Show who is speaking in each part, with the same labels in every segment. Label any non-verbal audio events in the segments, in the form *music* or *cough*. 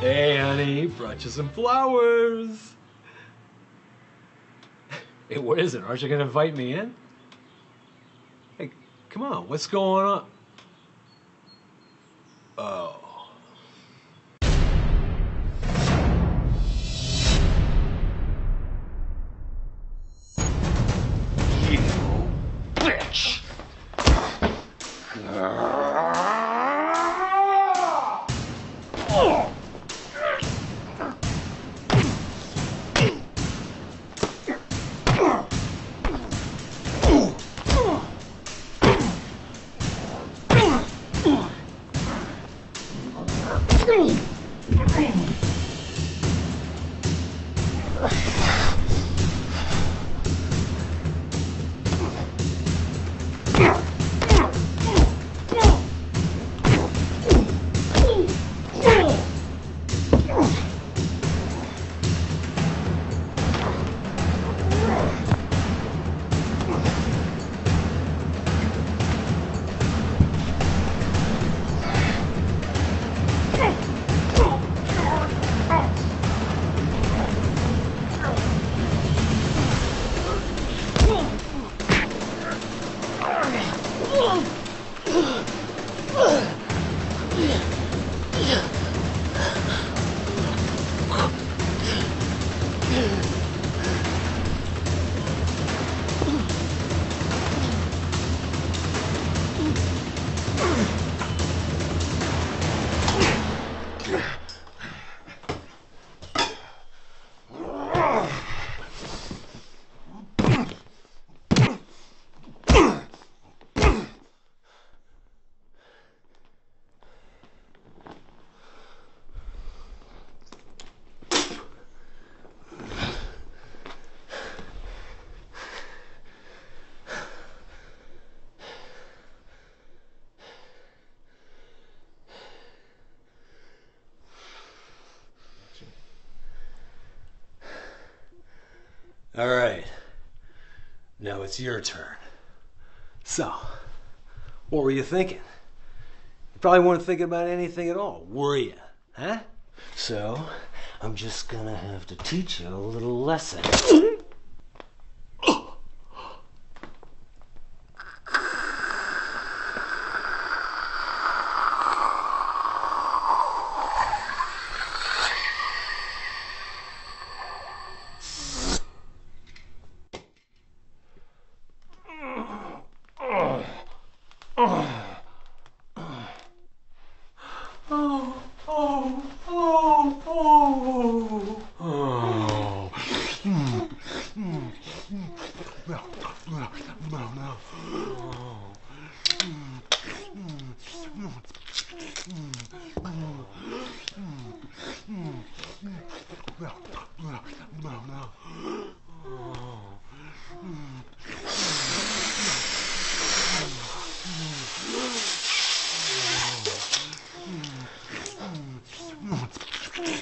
Speaker 1: Hey, honey, brought you some flowers. Hey, what is it? Aren't you gonna invite me in? Hey, come on, what's going on? Oh. ぐに、すに。Bitch! *gasps* *laughs* All right. Now it's your turn. So, what were you thinking? You probably weren't thinking about anything at all, were you? Huh? So, I'm just gonna have to teach you a little lesson.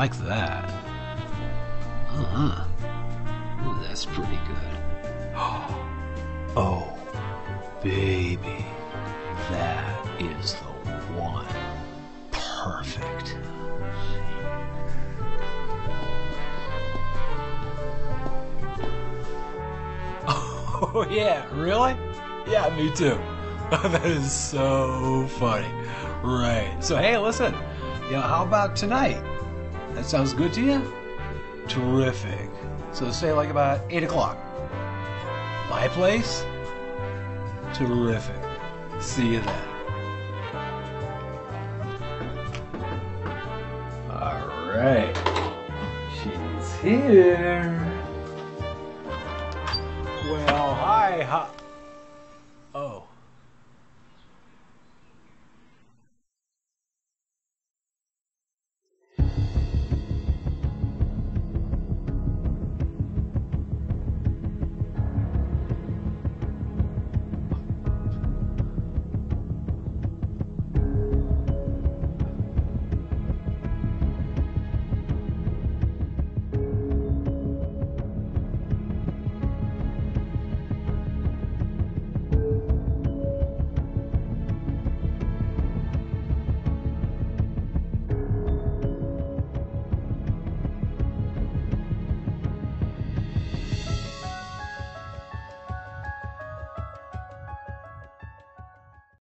Speaker 1: like that. Uh-huh. Ooh, that's pretty good. *gasps* Oh, baby. That is the one. Perfect. *laughs* Oh, yeah, really? Yeah, me too. *laughs* that is so funny. Right. So, hey, listen, you know, how about tonight? That sounds good to you? Terrific. So, say like about 8 o'clock. My place? Terrific. See you then. All right. She's here. Well, hi. hi.